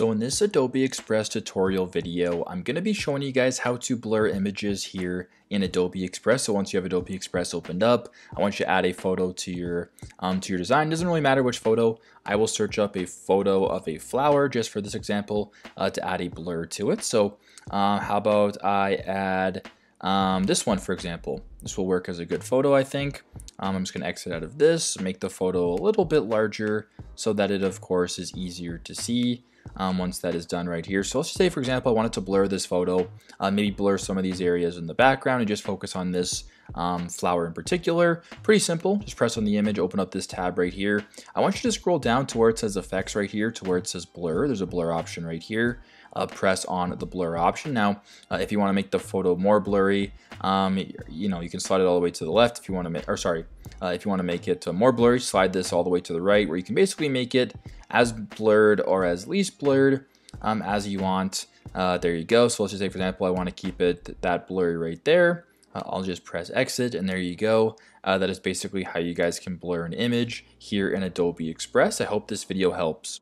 So in this Adobe Express tutorial video, I'm going to be showing you guys how to blur images here in Adobe Express. So once you have Adobe Express opened up, I want you to add a photo to your um, to your design. It doesn't really matter which photo. I will search up a photo of a flower just for this example uh, to add a blur to it. So uh, how about I add um, this one, for example. This will work as a good photo, I think. Um, I'm just going to exit out of this, make the photo a little bit larger so that it, of course, is easier to see um, once that is done right here. So let's say, for example, I wanted to blur this photo, uh, maybe blur some of these areas in the background and just focus on this um, flower in particular. Pretty simple, just press on the image, open up this tab right here. I want you to scroll down to where it says effects right here to where it says blur. There's a blur option right here. Uh, press on the blur option. Now, uh, if you want to make the photo more blurry, um, you know, you can slide it all the way to the left if you want to make, or sorry, uh, if you want to make it uh, more blurry, slide this all the way to the right where you can basically make it as blurred or as least blurred um, as you want. Uh, there you go. So let's just say, for example, I want to keep it that blurry right there. Uh, I'll just press exit and there you go. Uh, that is basically how you guys can blur an image here in Adobe Express. I hope this video helps.